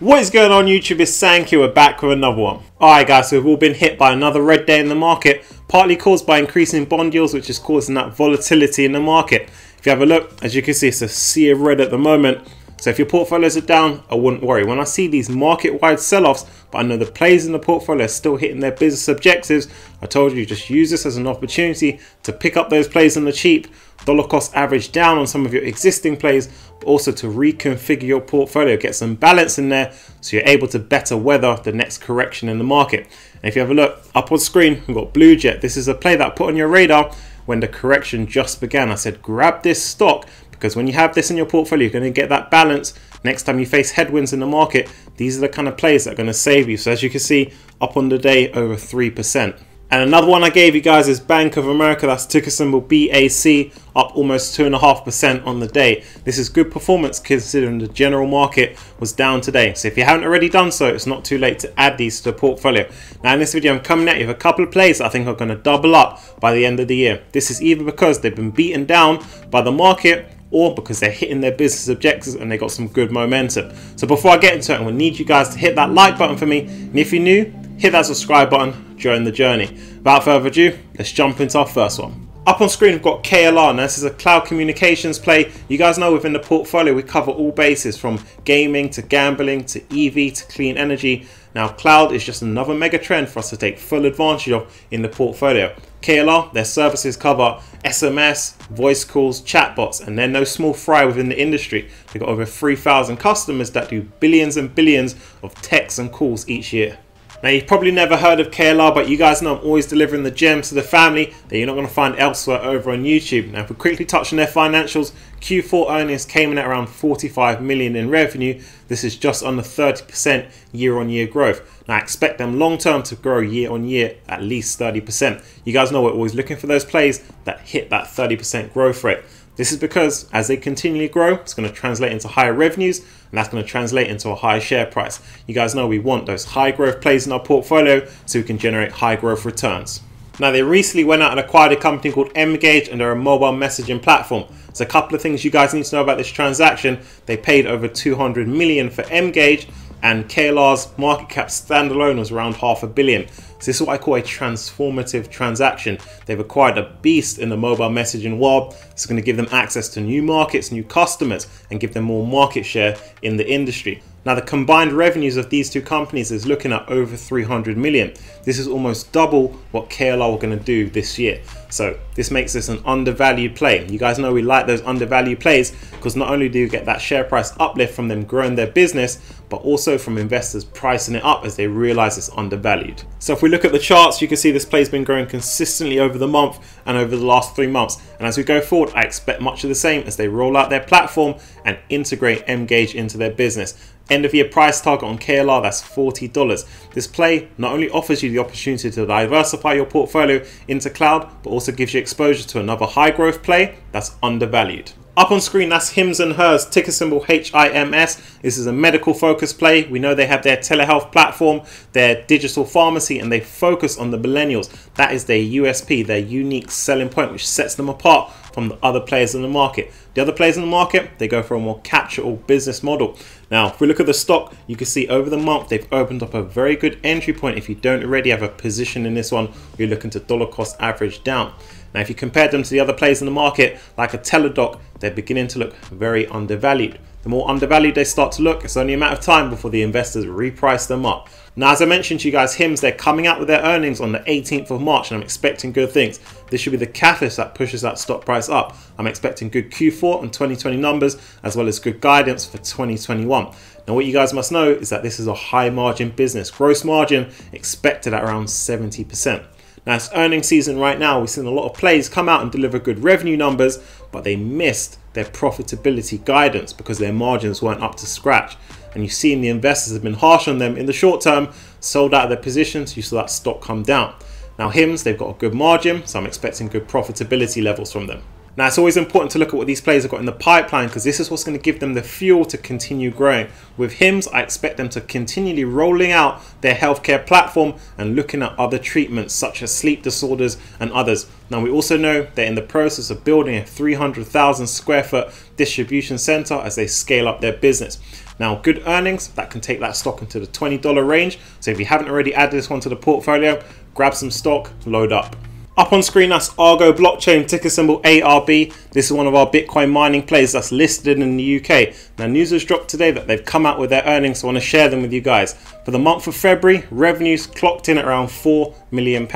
What is going on YouTube? It's Sank we're back with another one. Alright guys, so we've all been hit by another red day in the market, partly caused by increasing bond yields which is causing that volatility in the market. If you have a look, as you can see it's a sea of red at the moment. So if your portfolios are down, I wouldn't worry. When I see these market-wide sell-offs, but I know the players in the portfolio are still hitting their business objectives, I told you just use this as an opportunity to pick up those plays on the cheap, dollar cost average down on some of your existing plays, but also to reconfigure your portfolio, get some balance in there so you're able to better weather the next correction in the market. And if you have a look up on screen, we've got Blue Jet. This is a play that I put on your radar when the correction just began. I said, grab this stock because when you have this in your portfolio, you're going to get that balance. Next time you face headwinds in the market, these are the kind of plays that are going to save you. So as you can see, up on the day, over 3%. And another one I gave you guys is Bank of America. That's ticker symbol BAC, up almost 2.5% on the day. This is good performance considering the general market was down today. So if you haven't already done so, it's not too late to add these to the portfolio. Now in this video, I'm coming at you with a couple of plays I think are going to double up by the end of the year. This is either because they've been beaten down by the market or because they're hitting their business objectives and they got some good momentum. So before I get into it, going to need you guys to hit that like button for me. And if you're new, hit that subscribe button, join the journey. Without further ado, let's jump into our first one. Up on screen, we've got KLR. Now, this is a cloud communications play. You guys know within the portfolio, we cover all bases from gaming to gambling to EV to clean energy. Now, cloud is just another mega trend for us to take full advantage of in the portfolio. KLR, their services cover SMS, voice calls, chatbots, and they're no small fry within the industry. They've got over 3,000 customers that do billions and billions of texts and calls each year. Now you've probably never heard of KLR, but you guys know I'm always delivering the gems to the family that you're not going to find elsewhere over on YouTube. Now if we quickly touch on their financials, Q4 earnings came in at around 45 million in revenue. This is just under 30% year-on-year growth. Now I expect them long term to grow year on year at least 30%. You guys know we're always looking for those plays that hit that 30% growth rate. This is because as they continually grow, it's going to translate into higher revenues and that's going to translate into a higher share price. You guys know we want those high growth plays in our portfolio so we can generate high growth returns. Now they recently went out and acquired a company called Mgage and they're a mobile messaging platform. So a couple of things you guys need to know about this transaction. They paid over 200 million for Mgage and KLR's market cap standalone was around half a billion. So this is what I call a transformative transaction. They've acquired a beast in the mobile messaging world. It's going to give them access to new markets, new customers, and give them more market share in the industry. Now the combined revenues of these two companies is looking at over 300 million. This is almost double what KLR were going to do this year. So this makes this an undervalued play. You guys know we like those undervalued plays because not only do you get that share price uplift from them growing their business, but also from investors pricing it up as they realize it's undervalued. So if we look at the charts, you can see this play has been growing consistently over the month and over the last three months. And as we go forward, I expect much of the same as they roll out their platform and integrate Mgage into their business. End of year price target on KLR, that's $40. This play not only offers you the opportunity to diversify your portfolio into cloud, but also gives you exposure to another high growth play that's undervalued. Up on screen, that's Hims and Hers, ticker symbol HIMS. This is a medical focus play. We know they have their telehealth platform, their digital pharmacy, and they focus on the millennials. That is their USP, their unique selling point, which sets them apart from the other players in the market. The other players in the market, they go for a more catch-all business model. Now, if we look at the stock, you can see over the month, they've opened up a very good entry point. If you don't already have a position in this one, you're looking to dollar cost average down. Now, if you compare them to the other players in the market, like a Teladoc, they're beginning to look very undervalued. The more undervalued they start to look, it's only a matter of time before the investors reprice them up. Now, as I mentioned to you guys, HIMS, they're coming out with their earnings on the 18th of March, and I'm expecting good things. This should be the catalyst that pushes that stock price up. I'm expecting good Q4 and 2020 numbers, as well as good guidance for 2021. Now, what you guys must know is that this is a high margin business. Gross margin expected at around 70%. Now it's earning season right now. We've seen a lot of plays come out and deliver good revenue numbers, but they missed their profitability guidance because their margins weren't up to scratch. And you've seen the investors have been harsh on them in the short term, sold out of their positions, you saw that stock come down. Now HIMS, they've got a good margin, so I'm expecting good profitability levels from them. Now, it's always important to look at what these players have got in the pipeline because this is what's going to give them the fuel to continue growing. With HIMS, I expect them to continually rolling out their healthcare platform and looking at other treatments such as sleep disorders and others. Now, we also know they're in the process of building a 300,000 square foot distribution center as they scale up their business. Now, good earnings that can take that stock into the $20 range. So, if you haven't already added this one to the portfolio, grab some stock, load up. Up on screen, that's Argo Blockchain, ticker symbol ARB. This is one of our Bitcoin mining plays that's listed in the UK. Now, news has dropped today that they've come out with their earnings, so I want to share them with you guys. For the month of February, revenues clocked in at around £4 million.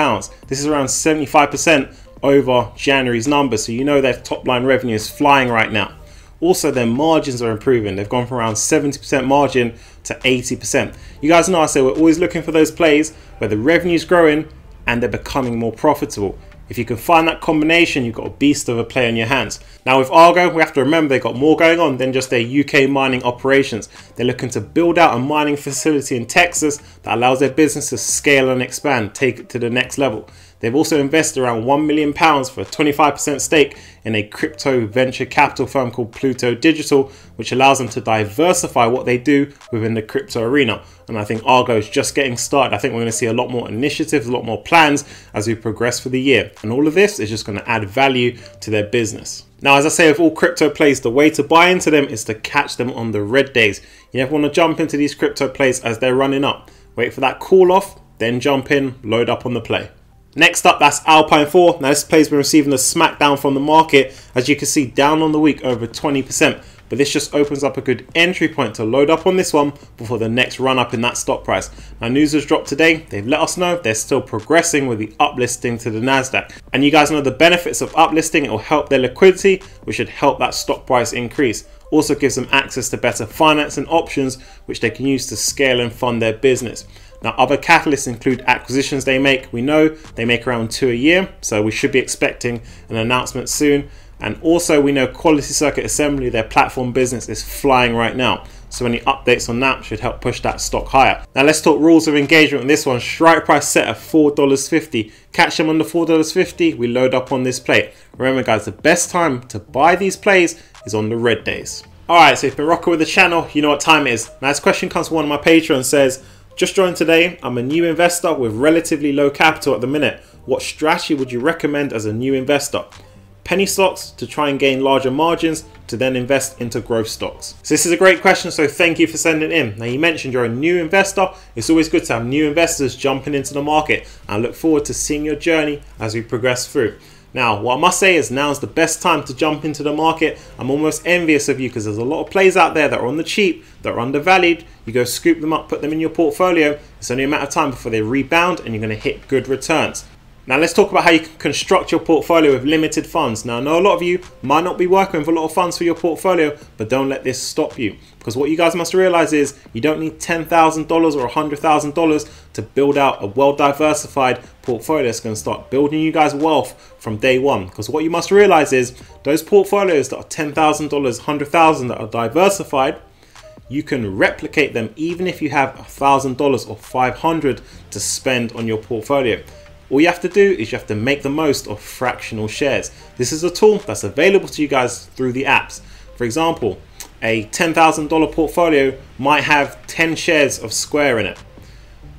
This is around 75% over January's numbers, so you know their top line revenue is flying right now. Also, their margins are improving. They've gone from around 70% margin to 80%. You guys know I say we're always looking for those plays where the revenue is growing and they're becoming more profitable. If you can find that combination, you've got a beast of a play on your hands. Now with Argo, we have to remember they've got more going on than just their UK mining operations. They're looking to build out a mining facility in Texas that allows their business to scale and expand, take it to the next level. They've also invested around £1 million for a 25% stake in a crypto venture capital firm called Pluto Digital, which allows them to diversify what they do within the crypto arena. And I think Argo is just getting started. I think we're going to see a lot more initiatives, a lot more plans as we progress for the year. And all of this is just going to add value to their business. Now, as I say, with all crypto plays, the way to buy into them is to catch them on the red days. You never want to jump into these crypto plays as they're running up. Wait for that cool off, then jump in, load up on the play. Next up, that's Alpine 4. Now, this play's been receiving a smackdown from the market, as you can see, down on the week over 20%. But this just opens up a good entry point to load up on this one before the next run up in that stock price. Now, news has dropped today. They've let us know they're still progressing with the uplisting to the NASDAQ. And you guys know the benefits of uplisting. It will help their liquidity, which should help that stock price increase. Also gives them access to better financing options, which they can use to scale and fund their business. Now, other catalysts include acquisitions they make. We know they make around two a year, so we should be expecting an announcement soon. And also, we know Quality Circuit Assembly, their platform business, is flying right now. So any updates on that should help push that stock higher. Now let's talk rules of engagement on this one. Strike price set at $4.50. Catch them under $4.50, we load up on this play. Remember guys, the best time to buy these plays is on the red days. Alright, so if you've been rocking with the channel, you know what time it is. Now this question comes from one of my patrons says, just joined today. I'm a new investor with relatively low capital at the minute. What strategy would you recommend as a new investor? Penny stocks to try and gain larger margins to then invest into growth stocks. So this is a great question, so thank you for sending in. Now you mentioned you're a new investor. It's always good to have new investors jumping into the market. I look forward to seeing your journey as we progress through. Now, what I must say is now is the best time to jump into the market. I'm almost envious of you because there's a lot of plays out there that are on the cheap, that are undervalued. You go scoop them up, put them in your portfolio. It's only a matter of time before they rebound and you're going to hit good returns. Now let's talk about how you can construct your portfolio with limited funds. Now I know a lot of you might not be working with a lot of funds for your portfolio, but don't let this stop you. Because what you guys must realize is you don't need $10,000 or $100,000 to build out a well diversified portfolio that's going to start building you guys wealth from day one. Because what you must realize is those portfolios that are $10,000, $100,000 that are diversified, you can replicate them even if you have $1,000 or 500 to spend on your portfolio. All you have to do is you have to make the most of fractional shares. This is a tool that's available to you guys through the apps. For example, a $10,000 portfolio might have 10 shares of Square in it.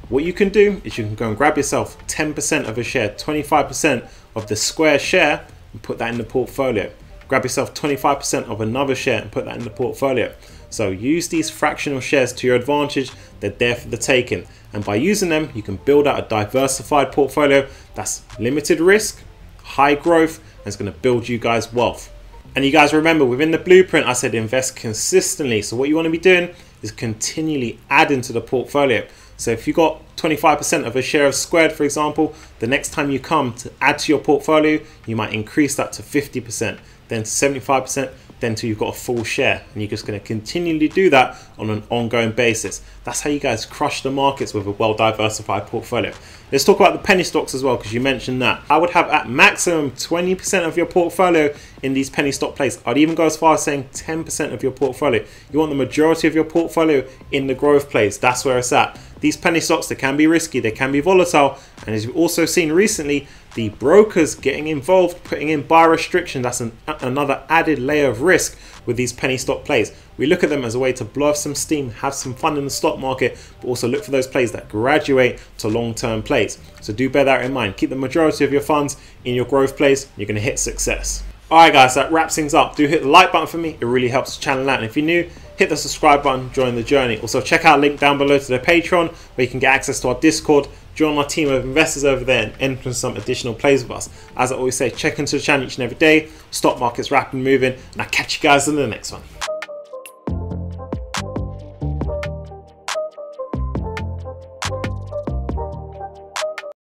What you can do is you can go and grab yourself 10% of a share, 25% of the Square share and put that in the portfolio. Grab yourself 25% of another share and put that in the portfolio. So use these fractional shares to your advantage. They're there for the taking. And by using them, you can build out a diversified portfolio that's limited risk, high growth, and it's going to build you guys wealth. And you guys remember within the blueprint, I said invest consistently. So what you want to be doing is continually adding to the portfolio. So if you got 25% of a share of squared, for example, the next time you come to add to your portfolio, you might increase that to 50%, then 75%, then until you've got a full share. And you're just going to continually do that on an ongoing basis. That's how you guys crush the markets with a well diversified portfolio. Let's talk about the penny stocks as well, because you mentioned that. I would have at maximum 20% of your portfolio in these penny stock plays. I'd even go as far as saying 10% of your portfolio. You want the majority of your portfolio in the growth plays. That's where it's at. These penny stocks, they can be risky, they can be volatile. And as you've also seen recently, the brokers getting involved, putting in buy restriction, that's an, another added layer of risk with these penny stock plays. We look at them as a way to blow off some steam, have some fun in the stock market, but also look for those plays that graduate to long-term plays. So do bear that in mind. Keep the majority of your funds in your growth plays, you're going to hit success. Alright guys, that wraps things up. Do hit the like button for me, it really helps the channel out. And if you're new, hit the subscribe button, join the journey. Also check out link down below to the Patreon where you can get access to our Discord, join our team of investors over there and enter some additional plays with us. As I always say, check into the channel each and every day, stock market's rapidly moving, and I'll catch you guys in the next one.